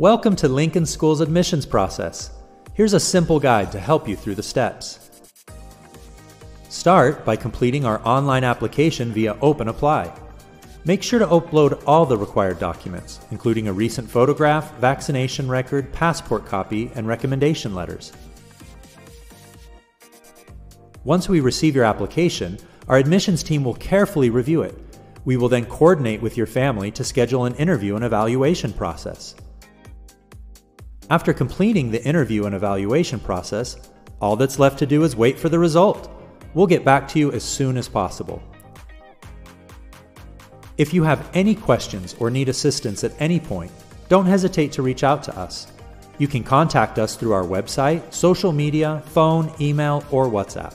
Welcome to Lincoln School's admissions process. Here's a simple guide to help you through the steps. Start by completing our online application via Open Apply. Make sure to upload all the required documents, including a recent photograph, vaccination record, passport copy, and recommendation letters. Once we receive your application, our admissions team will carefully review it. We will then coordinate with your family to schedule an interview and evaluation process. After completing the interview and evaluation process, all that's left to do is wait for the result. We'll get back to you as soon as possible. If you have any questions or need assistance at any point, don't hesitate to reach out to us. You can contact us through our website, social media, phone, email, or WhatsApp.